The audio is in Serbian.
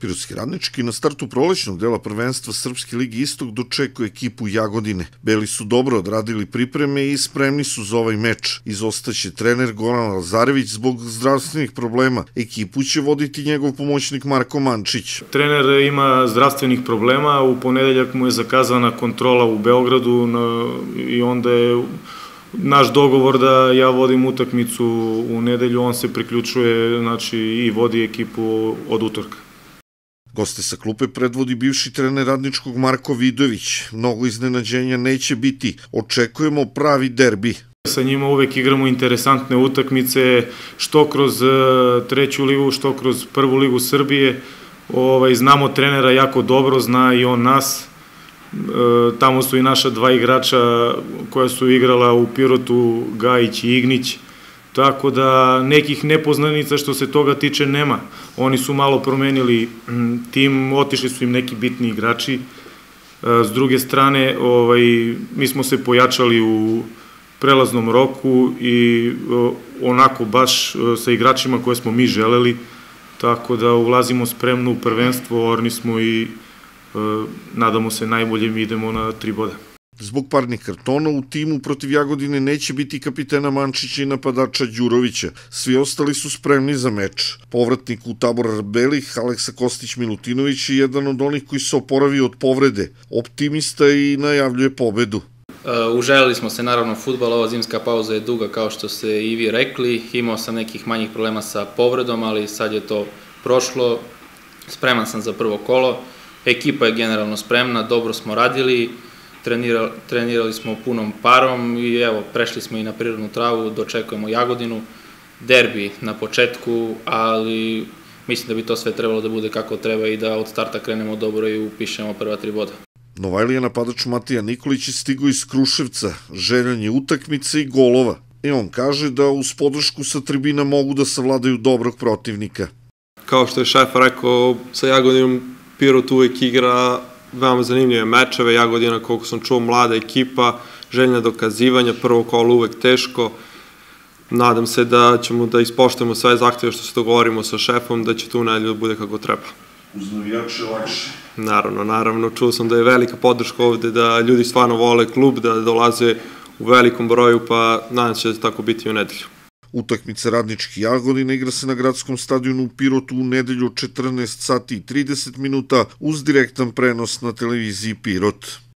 Pirotski radnički na startu prolećnog dela prvenstva Srpske ligi Istog dočekuje ekipu Jagodine. Beli su dobro odradili pripreme i spremni su za ovaj meč. Izostaće trener Goran Lazarević zbog zdravstvenih problema. Ekipu će voditi njegov pomoćnik Marko Mančić. Trener ima zdravstvenih problema, u ponedeljak mu je zakazana kontrola u Beogradu i onda je naš dogovor da ja vodim utakmicu u nedelju, on se priključuje znači, i vodi ekipu od utorka. Goste sa klupe predvodi bivši trener radničkog Marko Vidović. Mnogo iznenađenja neće biti. Očekujemo pravi derbi. Sa njima uvek igramo interesantne utakmice, što kroz e, treću ligu, što kroz prvu ligu Srbije. Ovaj, znamo trenera jako dobro, zna i on nas. E, tamo su i naša dva igrača koja su igrala u Pirotu, Gajić i Ignić Tako da nekih nepoznanica što se toga tiče nema. Oni su malo promenili mm, tim, otišli su im neki bitni igrači. E, s druge strane, ovaj, mi smo se pojačali u prelaznom roku i onako baš e, sa igračima koje smo mi želeli, tako da ulazimo spremno u prvenstvo, orni smo i e, nadamo se najboljem idemo na tri boda. Zbog parnih kartona u timu protiv Jagodine neće biti kapitena Mančića i napadača Đurovića. Svi ostali su spremni za meč. Povratnik u tabor Belih, Aleksa Kostić-Milutinović je jedan od onih koji se oporavio od povrede. Optimista i najavljuje pobedu. Uh, uželjeli smo se naravno futbal, ova zimska pauza je duga kao što ste i vi rekli, imao sam nekih manjih problema sa povredom, ali sad je to prošlo, spreman sam za prvo kolo, ekipa je generalno spremna, dobro smo radili, trenirali, trenirali smo punom parom i evo, prešli smo i na prirodnu travu, dočekujemo Jagodinu, derbi na početku, ali mislim da bi to sve trebalo da bude kako treba i da od starta krenemo dobro i upišemo prva tri boda. Novajlija napadač Matija Nikolić je stigo iz Kruševca, željanje utakmice i golova. I on kaže da uz podršku sa tribina mogu da savladaju dobrog protivnika. Kao što je šef rekao, sa Jagodinom Pirot uvek igra veoma zanimljive mečeve, Jagodina, koliko sam čuo, mlada ekipa, željna dokazivanja, prvo kolo uvek teško, nadam se da ćemo da ispoštujemo sve zahtjeve što se dogovorimo sa šefom, da će tu nedelju da bude kako treba. Uz navijače lakše. Naravno, naravno, čuo sam da je velika podrška ovde, da ljudi stvarno vole klub, da dolaze u velikom broju, pa nadam se da će tako biti u nedelju. Utakmica Radnički Jagodina igra se na gradskom stadionu u Pirotu u nedelju 14 sati i 30 minuta uz direktan prenos na televiziji Pirot.